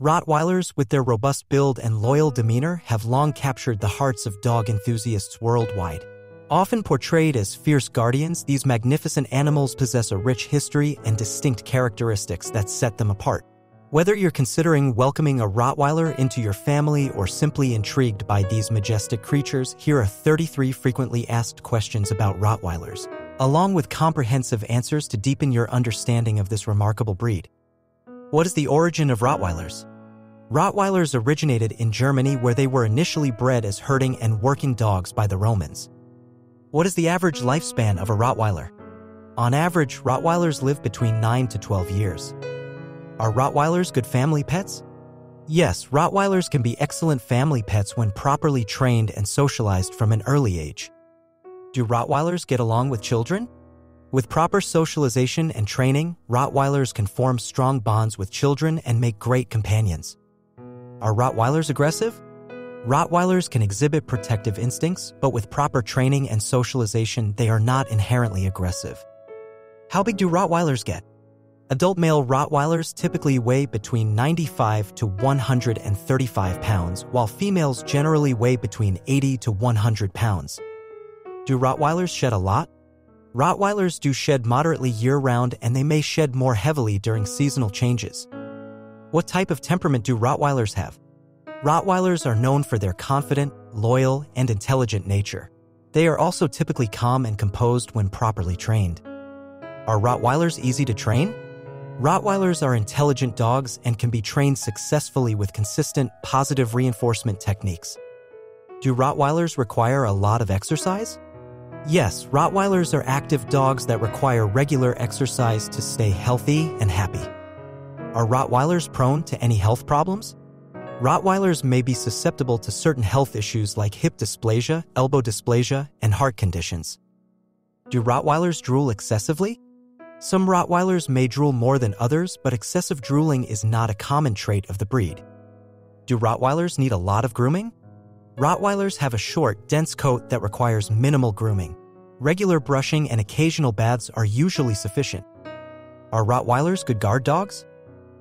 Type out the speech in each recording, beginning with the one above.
Rottweilers, with their robust build and loyal demeanor, have long captured the hearts of dog enthusiasts worldwide. Often portrayed as fierce guardians, these magnificent animals possess a rich history and distinct characteristics that set them apart. Whether you're considering welcoming a Rottweiler into your family or simply intrigued by these majestic creatures, here are 33 frequently asked questions about Rottweilers, along with comprehensive answers to deepen your understanding of this remarkable breed. What is the origin of Rottweilers? Rottweilers originated in Germany where they were initially bred as herding and working dogs by the Romans. What is the average lifespan of a Rottweiler? On average, Rottweilers live between 9 to 12 years. Are Rottweilers good family pets? Yes, Rottweilers can be excellent family pets when properly trained and socialized from an early age. Do Rottweilers get along with children? With proper socialization and training, Rottweilers can form strong bonds with children and make great companions. Are Rottweilers aggressive? Rottweilers can exhibit protective instincts, but with proper training and socialization, they are not inherently aggressive. How big do Rottweilers get? Adult male Rottweilers typically weigh between 95 to 135 pounds, while females generally weigh between 80 to 100 pounds. Do Rottweilers shed a lot? Rottweilers do shed moderately year round and they may shed more heavily during seasonal changes. What type of temperament do Rottweilers have? Rottweilers are known for their confident, loyal, and intelligent nature. They are also typically calm and composed when properly trained. Are Rottweilers easy to train? Rottweilers are intelligent dogs and can be trained successfully with consistent, positive reinforcement techniques. Do Rottweilers require a lot of exercise? Yes, Rottweilers are active dogs that require regular exercise to stay healthy and happy. Are Rottweilers prone to any health problems? Rottweilers may be susceptible to certain health issues like hip dysplasia, elbow dysplasia, and heart conditions. Do Rottweilers drool excessively? Some Rottweilers may drool more than others, but excessive drooling is not a common trait of the breed. Do Rottweilers need a lot of grooming? Rottweilers have a short, dense coat that requires minimal grooming. Regular brushing and occasional baths are usually sufficient. Are Rottweilers good guard dogs?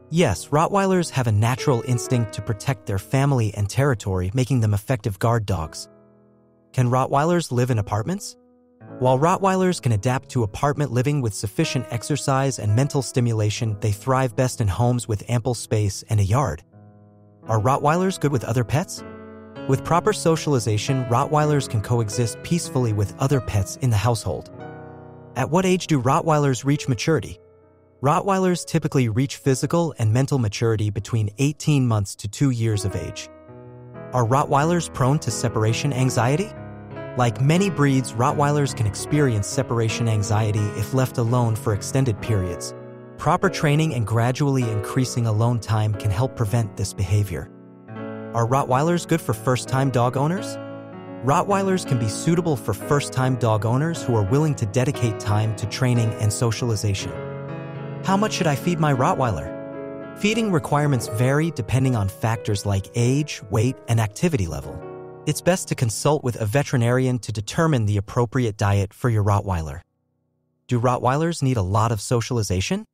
Yes, Rottweilers have a natural instinct to protect their family and territory, making them effective guard dogs. Can Rottweilers live in apartments? While Rottweilers can adapt to apartment living with sufficient exercise and mental stimulation, they thrive best in homes with ample space and a yard. Are Rottweilers good with other pets? With proper socialization, Rottweilers can coexist peacefully with other pets in the household. At what age do Rottweilers reach maturity? Rottweilers typically reach physical and mental maturity between 18 months to 2 years of age. Are Rottweilers prone to separation anxiety? Like many breeds, Rottweilers can experience separation anxiety if left alone for extended periods. Proper training and gradually increasing alone time can help prevent this behavior. Are Rottweilers good for first time dog owners? Rottweilers can be suitable for first time dog owners who are willing to dedicate time to training and socialization. How much should I feed my Rottweiler? Feeding requirements vary depending on factors like age, weight, and activity level. It's best to consult with a veterinarian to determine the appropriate diet for your Rottweiler. Do Rottweilers need a lot of socialization?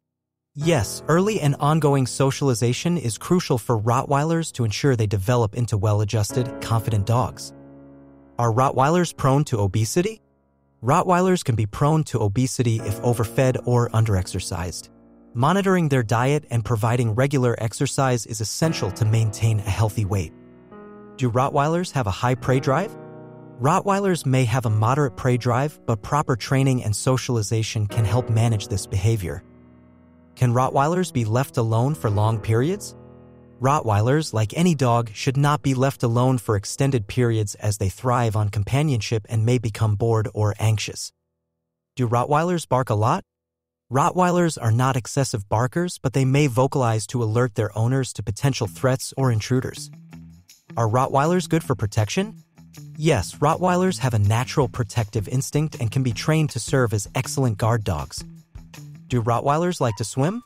Yes, early and ongoing socialization is crucial for Rottweilers to ensure they develop into well adjusted, confident dogs. Are Rottweilers prone to obesity? Rottweilers can be prone to obesity if overfed or underexercised. Monitoring their diet and providing regular exercise is essential to maintain a healthy weight. Do Rottweilers have a high prey drive? Rottweilers may have a moderate prey drive, but proper training and socialization can help manage this behavior. Can Rottweilers be left alone for long periods? Rottweilers, like any dog, should not be left alone for extended periods as they thrive on companionship and may become bored or anxious. Do Rottweilers bark a lot? Rottweilers are not excessive barkers, but they may vocalize to alert their owners to potential threats or intruders. Are Rottweilers good for protection? Yes, Rottweilers have a natural protective instinct and can be trained to serve as excellent guard dogs. Do Rottweilers like to swim?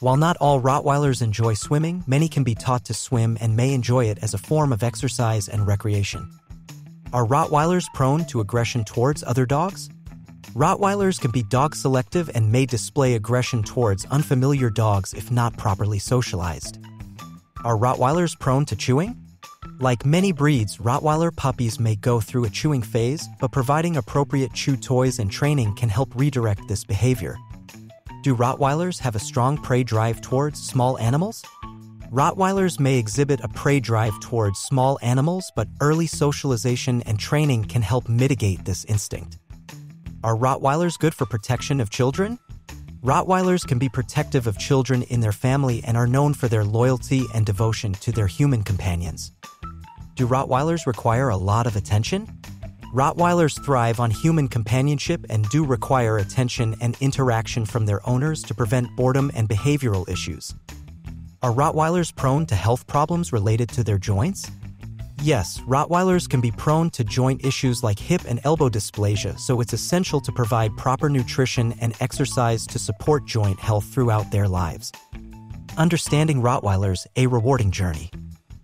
While not all Rottweilers enjoy swimming, many can be taught to swim and may enjoy it as a form of exercise and recreation. Are Rottweilers prone to aggression towards other dogs? Rottweilers can be dog selective and may display aggression towards unfamiliar dogs if not properly socialized. Are Rottweilers prone to chewing? Like many breeds, Rottweiler puppies may go through a chewing phase, but providing appropriate chew toys and training can help redirect this behavior. Do Rottweilers have a strong prey drive towards small animals? Rottweilers may exhibit a prey drive towards small animals, but early socialization and training can help mitigate this instinct. Are Rottweilers good for protection of children? Rottweilers can be protective of children in their family and are known for their loyalty and devotion to their human companions. Do Rottweilers require a lot of attention? Rottweilers thrive on human companionship and do require attention and interaction from their owners to prevent boredom and behavioral issues. Are Rottweilers prone to health problems related to their joints? Yes, Rottweilers can be prone to joint issues like hip and elbow dysplasia, so it's essential to provide proper nutrition and exercise to support joint health throughout their lives. Understanding Rottweilers, a rewarding journey.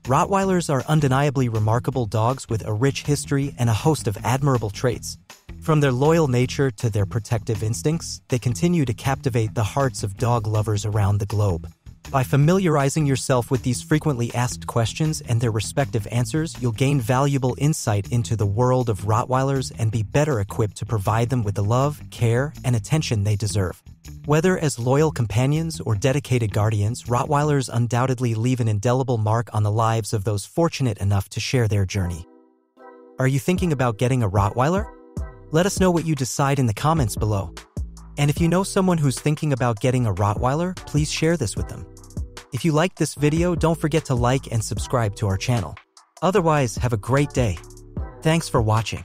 Rottweilers are undeniably remarkable dogs with a rich history and a host of admirable traits. From their loyal nature to their protective instincts, they continue to captivate the hearts of dog lovers around the globe. By familiarizing yourself with these frequently asked questions and their respective answers, you'll gain valuable insight into the world of Rottweilers and be better equipped to provide them with the love, care, and attention they deserve. Whether as loyal companions or dedicated guardians, Rottweilers undoubtedly leave an indelible mark on the lives of those fortunate enough to share their journey. Are you thinking about getting a Rottweiler? Let us know what you decide in the comments below. And if you know someone who's thinking about getting a Rottweiler, please share this with them. If you liked this video, don't forget to like and subscribe to our channel. Otherwise, have a great day. Thanks for watching.